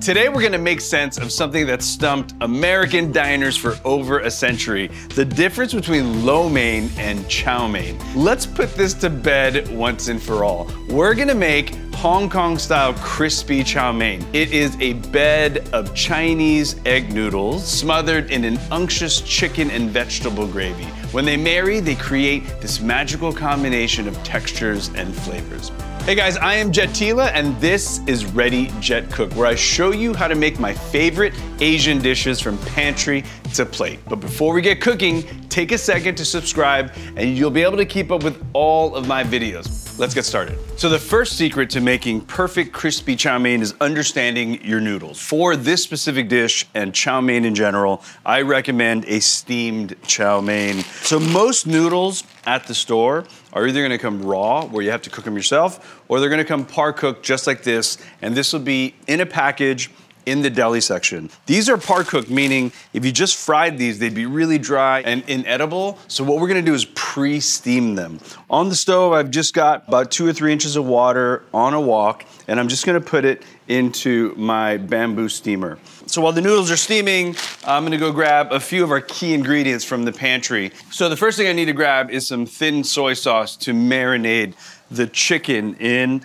Today we're gonna make sense of something that stumped American diners for over a century, the difference between lo mein and chow mein. Let's put this to bed once and for all. We're gonna make Hong Kong style crispy chow mein. It is a bed of Chinese egg noodles smothered in an unctuous chicken and vegetable gravy. When they marry, they create this magical combination of textures and flavors. Hey guys, I am Jet Tila, and this is Ready Jet Cook, where I show you how to make my favorite Asian dishes from pantry to plate. But before we get cooking, take a second to subscribe, and you'll be able to keep up with all of my videos. Let's get started. So the first secret to making perfect crispy chow mein is understanding your noodles. For this specific dish and chow mein in general, I recommend a steamed chow mein. So most noodles at the store are either gonna come raw, where you have to cook them yourself, or they're gonna come par cooked just like this, and this will be in a package in the deli section. These are par cooked, meaning if you just fried these, they'd be really dry and inedible. So what we're gonna do is pre-steam them. On the stove, I've just got about two or three inches of water on a wok, and I'm just gonna put it into my bamboo steamer. So while the noodles are steaming, I'm gonna go grab a few of our key ingredients from the pantry. So the first thing I need to grab is some thin soy sauce to marinate the chicken in.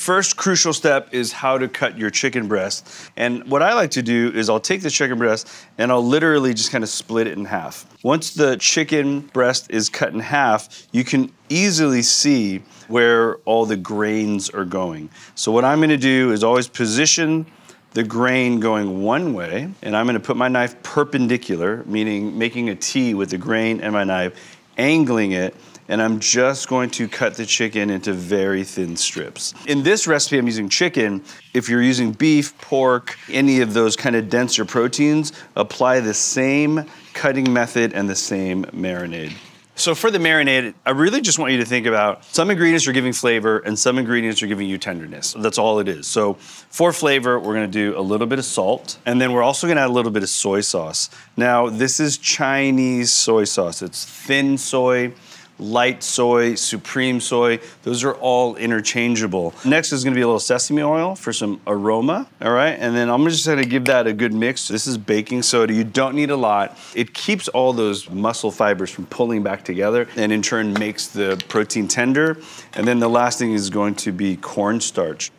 First crucial step is how to cut your chicken breast. And what I like to do is I'll take the chicken breast and I'll literally just kind of split it in half. Once the chicken breast is cut in half, you can easily see where all the grains are going. So what I'm gonna do is always position the grain going one way, and I'm gonna put my knife perpendicular, meaning making a T with the grain and my knife, angling it and I'm just going to cut the chicken into very thin strips. In this recipe, I'm using chicken. If you're using beef, pork, any of those kind of denser proteins, apply the same cutting method and the same marinade. So for the marinade, I really just want you to think about some ingredients are giving flavor and some ingredients are giving you tenderness. That's all it is. So for flavor, we're gonna do a little bit of salt, and then we're also gonna add a little bit of soy sauce. Now, this is Chinese soy sauce. It's thin soy, light soy, supreme soy, those are all interchangeable. Next is gonna be a little sesame oil for some aroma, all right? And then I'm just gonna give that a good mix. This is baking soda, you don't need a lot. It keeps all those muscle fibers from pulling back together and in turn makes the protein tender. And then the last thing is going to be cornstarch.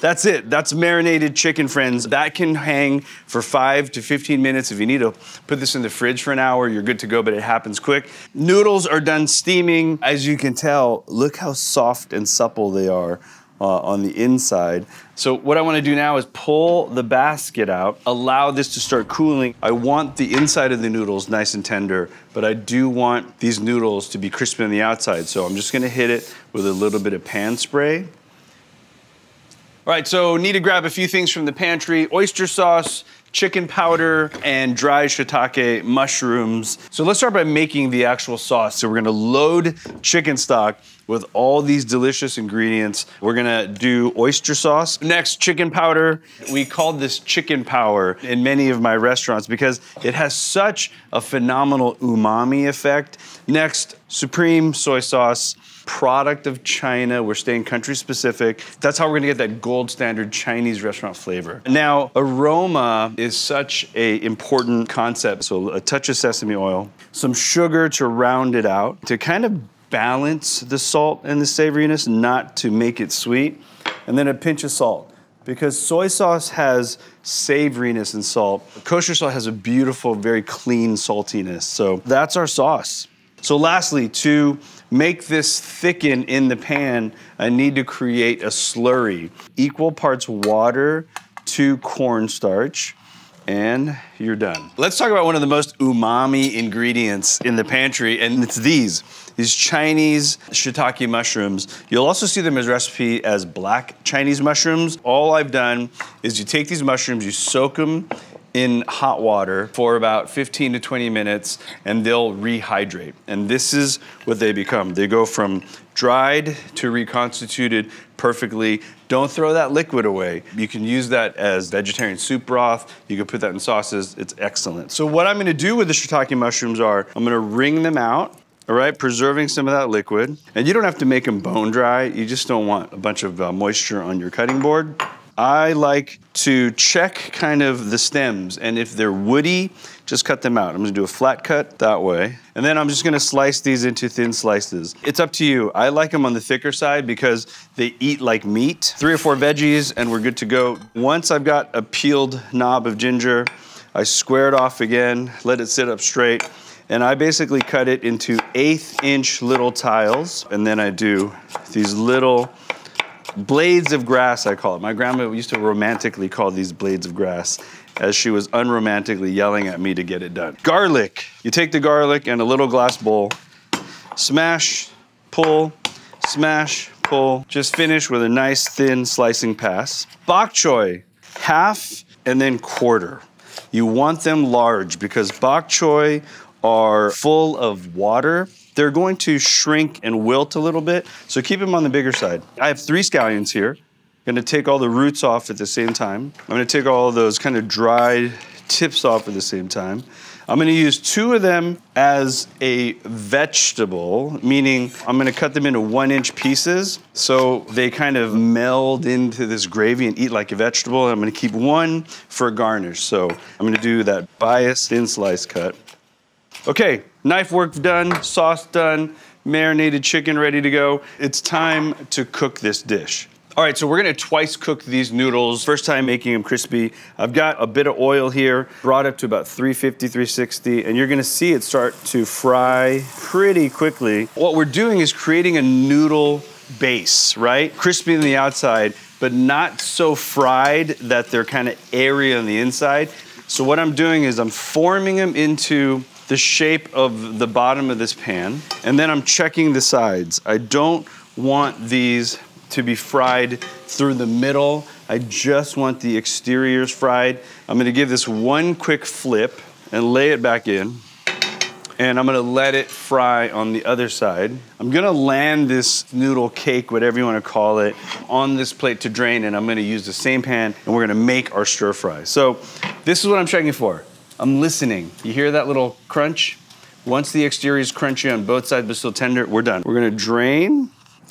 That's it. That's marinated chicken, friends. That can hang for five to 15 minutes. If you need to put this in the fridge for an hour, you're good to go, but it happens quick. Noodles are done steaming. As you can tell, look how soft and supple they are. Uh, on the inside. So what I wanna do now is pull the basket out, allow this to start cooling. I want the inside of the noodles nice and tender, but I do want these noodles to be crispy on the outside. So I'm just gonna hit it with a little bit of pan spray. All right, so need to grab a few things from the pantry. Oyster sauce, chicken powder, and dry shiitake mushrooms. So let's start by making the actual sauce. So we're gonna load chicken stock with all these delicious ingredients. We're gonna do oyster sauce. Next, chicken powder. We called this chicken power in many of my restaurants because it has such a phenomenal umami effect. Next, supreme soy sauce product of China. We're staying country specific. That's how we're gonna get that gold standard Chinese restaurant flavor. Now, aroma is such a important concept. So a touch of sesame oil, some sugar to round it out, to kind of balance the salt and the savoriness, not to make it sweet, and then a pinch of salt because soy sauce has savoriness and salt. Kosher salt has a beautiful, very clean saltiness. So that's our sauce. So lastly, to make this thicken in the pan, I need to create a slurry. Equal parts water to cornstarch, and you're done. Let's talk about one of the most umami ingredients in the pantry, and it's these. These Chinese shiitake mushrooms. You'll also see them as recipe as black Chinese mushrooms. All I've done is you take these mushrooms, you soak them in hot water for about 15 to 20 minutes and they'll rehydrate. And this is what they become. They go from dried to reconstituted perfectly. Don't throw that liquid away. You can use that as vegetarian soup broth. You can put that in sauces. It's excellent. So what I'm gonna do with the shiitake mushrooms are, I'm gonna wring them out all right, preserving some of that liquid. And you don't have to make them bone dry. You just don't want a bunch of uh, moisture on your cutting board. I like to check kind of the stems, and if they're woody, just cut them out. I'm gonna do a flat cut that way. And then I'm just gonna slice these into thin slices. It's up to you. I like them on the thicker side because they eat like meat. Three or four veggies and we're good to go. Once I've got a peeled knob of ginger, I square it off again, let it sit up straight, and I basically cut it into eighth inch little tiles, and then I do these little blades of grass, I call it. My grandma used to romantically call these blades of grass as she was unromantically yelling at me to get it done. Garlic. You take the garlic and a little glass bowl, smash, pull, smash, pull. Just finish with a nice thin slicing pass. Bok choy, half and then quarter. You want them large because bok choy are full of water. They're going to shrink and wilt a little bit, so keep them on the bigger side. I have three scallions here. I'm Gonna take all the roots off at the same time. I'm gonna take all those kind of dried tips off at the same time. I'm gonna use two of them as a vegetable, meaning I'm gonna cut them into one inch pieces so they kind of meld into this gravy and eat like a vegetable. I'm gonna keep one for a garnish. So I'm gonna do that bias thin slice cut. Okay, knife work done, sauce done, marinated chicken ready to go. It's time to cook this dish. All right, so we're gonna twice cook these noodles. First time making them crispy. I've got a bit of oil here, brought up to about 350, 360, and you're gonna see it start to fry pretty quickly. What we're doing is creating a noodle base, right? Crispy on the outside, but not so fried that they're kind of airy on the inside. So what I'm doing is I'm forming them into the shape of the bottom of this pan, and then I'm checking the sides. I don't want these to be fried through the middle. I just want the exteriors fried. I'm gonna give this one quick flip and lay it back in. And I'm gonna let it fry on the other side. I'm gonna land this noodle cake, whatever you wanna call it, on this plate to drain, and I'm gonna use the same pan, and we're gonna make our stir fry. So this is what I'm checking for. I'm listening. You hear that little crunch? Once the exterior is crunchy on both sides but still tender, we're done. We're gonna drain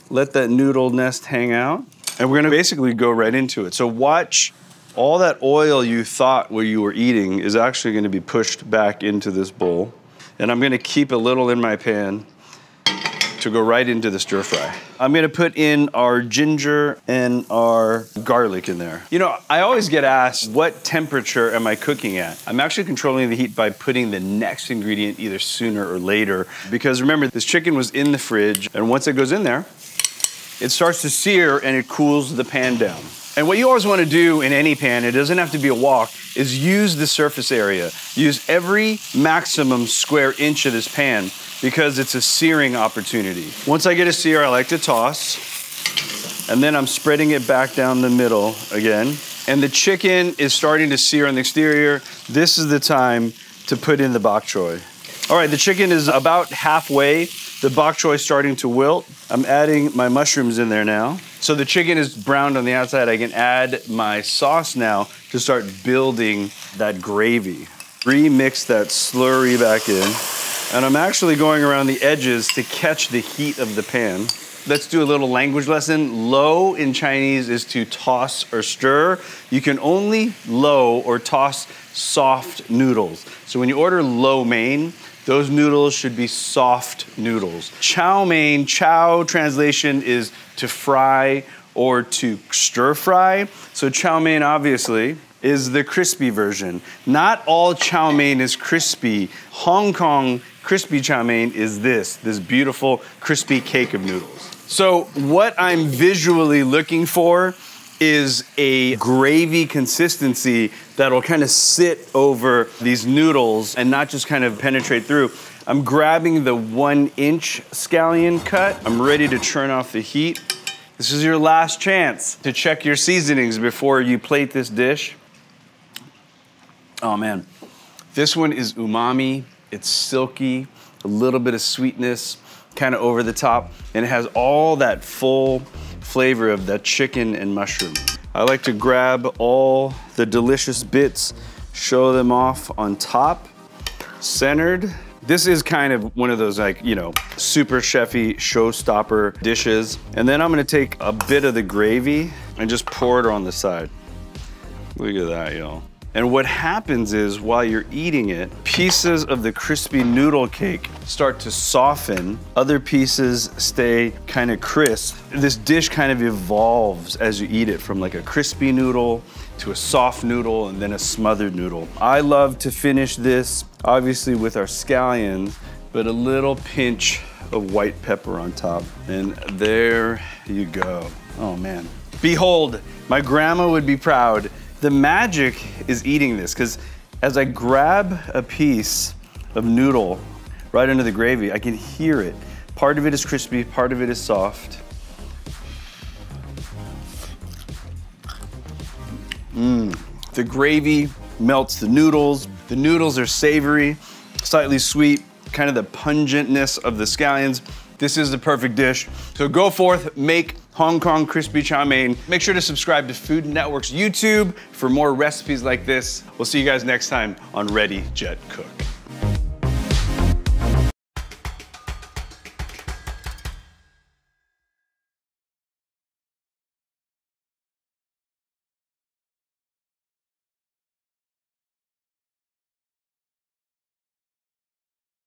let that noodle nest hang out, and we're gonna basically go right into it. So watch all that oil you thought where you were eating is actually gonna be pushed back into this bowl. And I'm gonna keep a little in my pan to go right into the stir fry. I'm gonna put in our ginger and our garlic in there. You know, I always get asked, what temperature am I cooking at? I'm actually controlling the heat by putting the next ingredient either sooner or later. Because remember, this chicken was in the fridge, and once it goes in there, it starts to sear and it cools the pan down. And what you always want to do in any pan, it doesn't have to be a wok, is use the surface area. Use every maximum square inch of this pan because it's a searing opportunity. Once I get a sear, I like to toss. And then I'm spreading it back down the middle again. And the chicken is starting to sear on the exterior. This is the time to put in the bok choy. All right, the chicken is about halfway. The bok choy is starting to wilt. I'm adding my mushrooms in there now. So the chicken is browned on the outside. I can add my sauce now to start building that gravy. Remix that slurry back in. And I'm actually going around the edges to catch the heat of the pan. Let's do a little language lesson. Lo in Chinese is to toss or stir. You can only lo or toss soft noodles. So when you order lo mein, those noodles should be soft noodles. Chow mein, chow translation is to fry or to stir fry. So chow mein obviously is the crispy version. Not all chow mein is crispy. Hong Kong crispy chow mein is this, this beautiful crispy cake of noodles. So what I'm visually looking for is a gravy consistency that'll kind of sit over these noodles and not just kind of penetrate through. I'm grabbing the one inch scallion cut. I'm ready to turn off the heat. This is your last chance to check your seasonings before you plate this dish. Oh man, this one is umami. It's silky, a little bit of sweetness, kind of over the top, and it has all that full flavor of that chicken and mushroom. I like to grab all the delicious bits, show them off on top, centered, This is kind of one of those like, you know, super chefy showstopper dishes. And then I'm gonna take a bit of the gravy and just pour it on the side. Look at that, y'all. And what happens is while you're eating it, pieces of the crispy noodle cake start to soften. Other pieces stay kind of crisp. This dish kind of evolves as you eat it from like a crispy noodle to a soft noodle and then a smothered noodle. I love to finish this obviously with our scallions, but a little pinch of white pepper on top. And there you go. Oh man. Behold, my grandma would be proud. The magic is eating this because as I grab a piece of noodle right under the gravy, I can hear it. Part of it is crispy, part of it is soft. Mmm. The gravy melts the noodles. The noodles are savory, slightly sweet, kind of the pungentness of the scallions. This is the perfect dish. So go forth, make Hong Kong crispy chow mein. Make sure to subscribe to Food Network's YouTube for more recipes like this. We'll see you guys next time on Ready Jet Cook.